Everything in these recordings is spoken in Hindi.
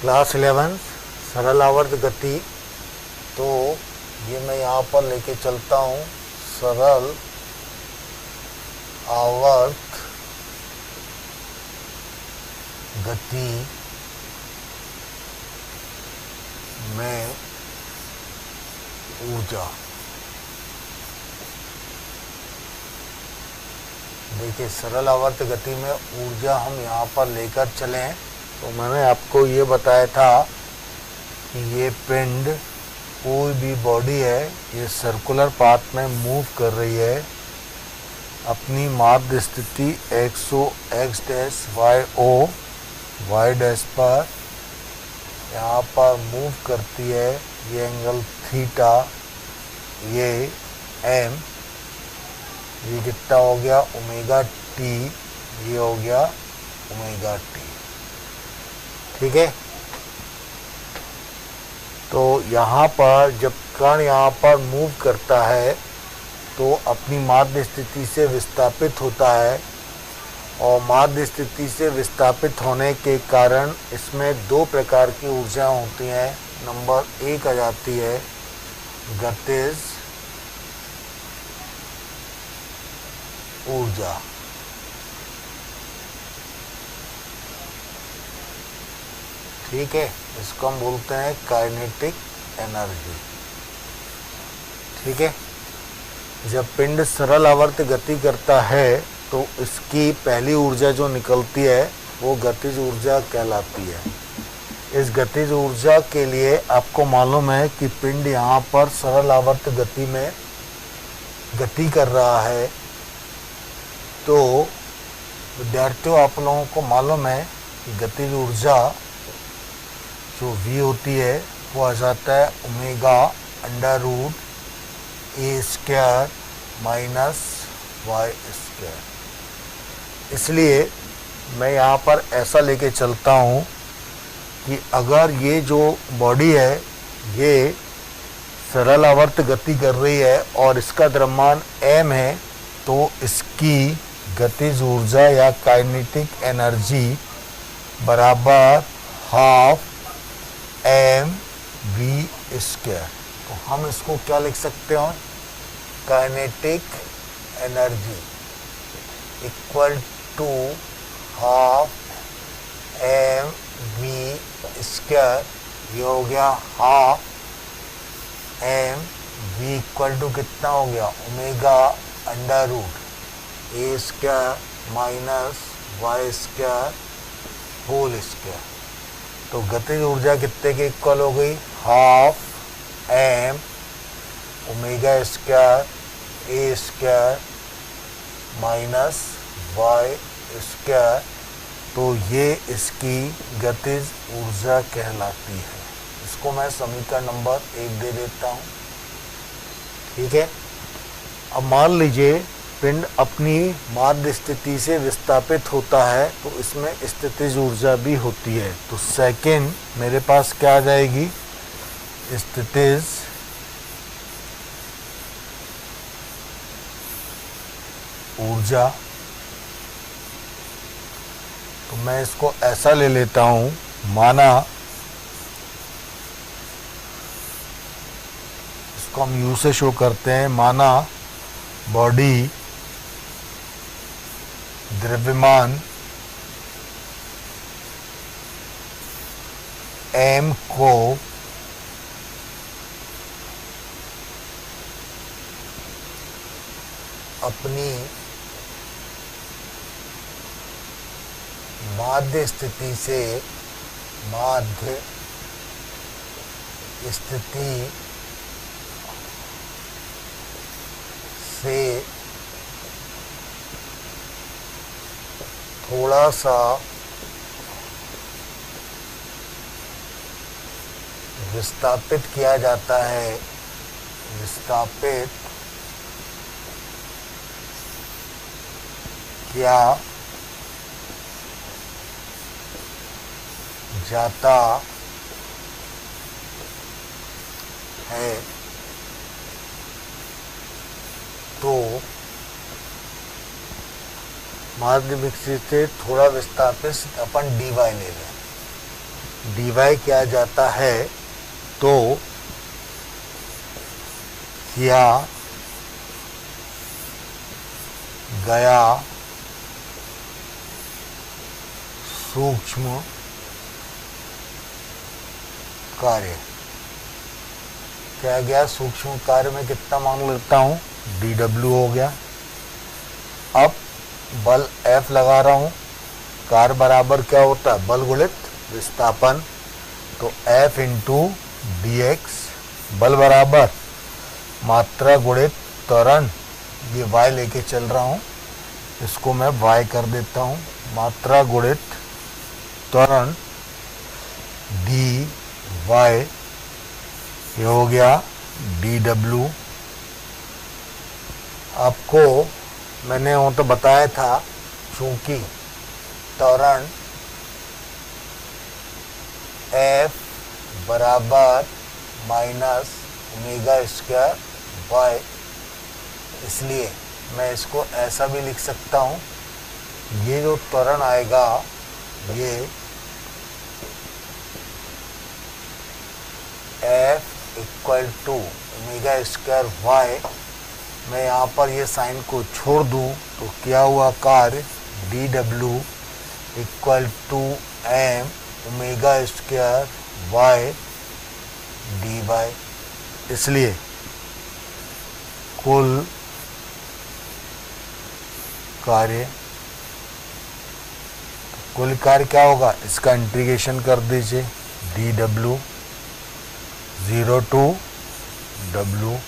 क्लास इलेवन, सरल आवर्त गति। तो ये मैं यहाँ पर लेके चलता हूँ। सरल आवर्त गति। में ऊर्जा। देखिए, सरल आवर्त गति में ऊर्जा हम यहाँ पर लेकर चलें। तो मैंने आपको ये बताया था कि ये पिंड कोई भी बॉडी है, ये सर्कुलर पाथ में मूव कर रही है। अपनी माध्य स्थिति X O X dash Y O Y dash पर यहाँ पर मूव करती है, ये एंगल थीटा ये एम ये कितना हो गया? ओमेगा टी ये हो गया ओमेगा टी ठीक है? तो यहाँ पर जब कण यहाँ पर मूव करता है तो अपनी माध्य स्थिति से विस्थापित होता है और माध्य स्थिति से विस्थापित होने के कारण इसमें दो प्रकार की ऊर्जा होती हैं। नंबर एक आ जाती है, गतिज ऊर्जा। ठीक है, इसको हम बोलते हैं काइनेटिक एनर्जी ठीक है? जब पिंड सरल आवर्त गति करता है तो इसकी पहली ऊर्जा जो निकलती है, वो गतिज ऊर्जा कहलाती है। इस गतिज ऊर्जा के लिए आपको मालूम है कि पिंड यहाँ पर सरल आवर्त गति में गति कर रहा है। तो विद्यार्थियों, आप लोगों को मालूम है कि गतिज ऊर्जा जो v होती है, वो आ जाता है omega under root A square minus Y square इसलिए मैं यहाँ पर ऐसा लेके चलता हूँ कि अगर ये जो बॉडी है, ये सरल आवर्त गति कर रही है और इसका द्रव्यमान m है तो इसकी गतिज ऊर्जा या काइनेटिक एनर्जी बराबर हाफ़ एम वी स्क्वायर तो हम इसको क्या लिख सकते हैं? Kinetic energy equal to half M V square ये हो गया half M V equal to कितना हो गया? Omega under root A square minus Y square whole square तो गतिज ऊर्जा कितने के इक्वल हो गई? Half M omega square A square minus Y square तो ये इसकी गतिज ऊर्जा कहलाती है। इसको मैं समीकरण नंबर एक दे देता हूँ। ठीक है? अब मान लीजिए पिंड अपनी माध्य स्थिति से विस्थापित होता है तो इसमें स्थितिज ऊर्जा भी होती है। तो सेकेंड मेरे पास क्या आ जाएगी? स्थितिज ऊर्जा। तो मैं इसको ऐसा ले लेता हूँ, माना इसको हम यू से शो करते हैं, माना बॉडी द्रव्यमान एम को अपनी माध्य स्थिति से माध्य स्थिति से थोड़ा सा विस्थापित किया जाता है। विस्थापित किया जाता है। तो माध्यमिक से थोड़ा विस्थापित अपन डी वाई ले हैं। डीवाई किया जाता है? तो किया गया सूक्ष्म कार्य? क्या गया सूक्ष्म कार्य में कितना मान लेता हूँ? डी डब्ल्यू हो गया। अब बल एफ़ लगा रहा हूँ। कार बराबर क्या होता है? बल गुणित विस्थापन। तो एफ़ इंटू डी एक्स बल बराबर मात्रा गुणित त्वरण। ये वाई लेके चल रहा हूँ। इसको मैं वाई कर देता हूँ। मात्रा गुणित त्वरण डी वाई ये हो गया डी डब्ल्यू आपको मैंने वो तो बताया था, चूँकि त्वरण एफ़ बराबर माइनस ओमेगा स्क्वायर वाई इसलिए मैं इसको ऐसा भी लिख सकता हूँ, ये जो त्वरण आएगा, ये F equal to omega square Y मैं यहाँ पर ये साइन को छोड़ दूँ तो क्या हुआ कार्य? D W equal to M omega square Y D Y इसलिए कुल कार्य कुल कार्य क्या होगा? इसका इंटीग्रेशन कर दीजिए। D W zero to W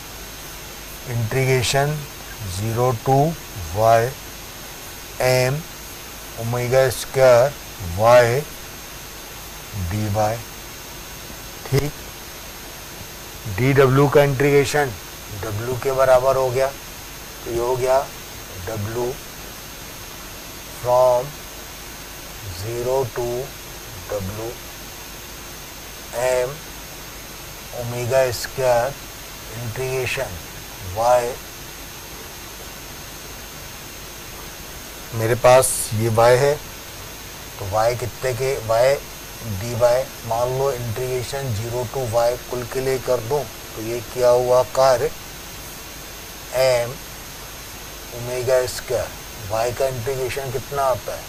integration zero to Y M omega square Y D Y ठीक? डी डब्ल्यू का इंटीग्रेशन डब्ल्यू के बराबर हो गया। तो ये हो गया W from zero to W M omega square integration Y मेरे पास ये वाई है तो वाई कितने के? वाई डी वाई मान लो इंटीग्रेशन ज़ीरो टू वाई कुल के लिए कर दूँ तो ये किया हुआ? कार्य एम ओमेगा स्क्वायर वाई का इंटीग्रेशन कितना आता है?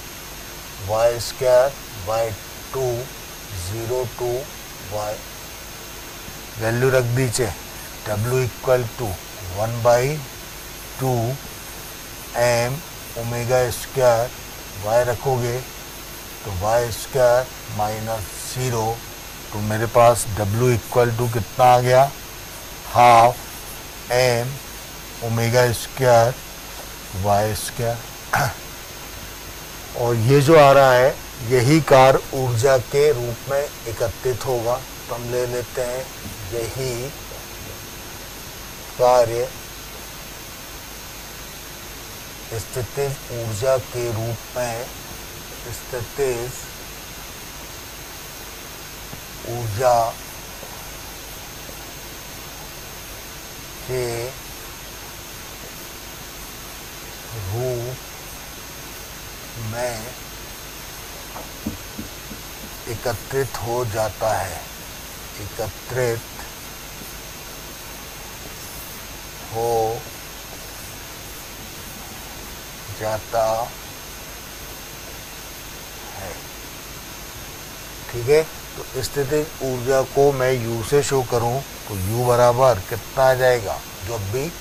Y square by two zero to Y value रख दीजिए. W equal to one by two M omega square Y रखोगे तो वाई स्क्वायर माइनस ज़ीरो तो मेरे पास डब्ल्यू इक्वल टू कितना आ गया? Half M omega square Y square और ये जो आ रहा है, यही कार ऊर्जा के रूप में एकत्रित होगा। तो हम ले लेते हैं यही कार्य स्थिति ऊर्जा के रूप में स्थिति ऊर्जा के रूप में एकत्रित हो जाता है। एकत्रित हो, जाता है। ठीक है? तो स्थिति ऊर्जा को मैं U से शो करूँ तो U बराबर कितना आ जाएगा? जब भी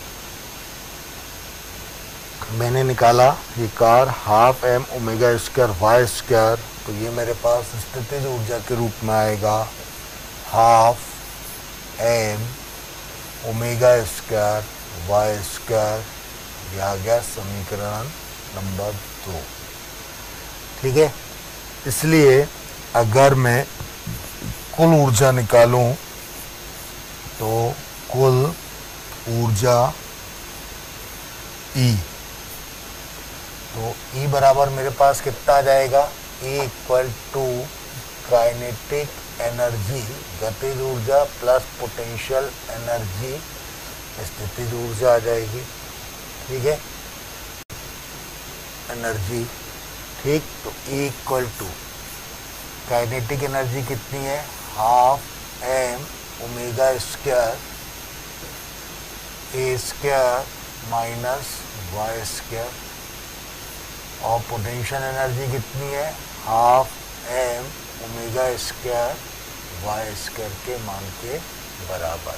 मैंने निकाला, ये car half M omega square Y square तो ये मेरे पास स्थितिज ऊर्जा के रूप में आएगा। Half M omega square Y square यह आ गया समीकरण नंबर दो। ठीक है? इसलिए अगर मैं कुल ऊर्जा निकालूं तो कुल ऊर्जा ई तो ई बराबर मेरे पास कितना आ जाएगा? E equal to kinetic energy गतिज ऊर्जा प्लस पोटेंशियल एनर्जी स्थितिज से आ जाएगी। ठीक है? एनर्जी ठीक? तो इक्वल टू काइनेटिक एनर्जी कितनी है? Half M omega square A square minus Y square और पोटेंशियल एनर्जी कितनी है? Half M omega square Y square के मान के बराबर।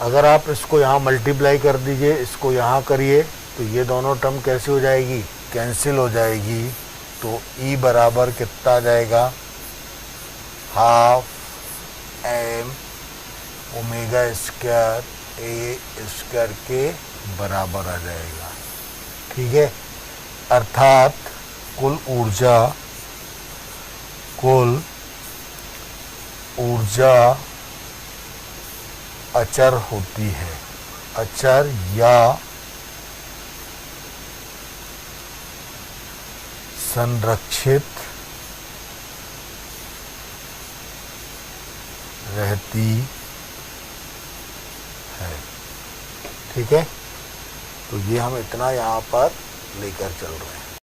अगर आप इसको यहाँ मल्टीप्लाई कर दीजिए, इसको यहाँ करिए तो ये दोनों टर्म कैसे हो जाएगी? कैंसिल हो जाएगी। तो E बराबर कितना आ जाएगा? Half M omega square A square के बराबर आ जाएगा। ठीक है? अर्थात कुल ऊर्जा कुल ऊर्जा अचर होती है। अचर या संरक्षित रहती है। ठीक है? तो ये हम इतना यहाँ पर लेकर चल रहे हैं।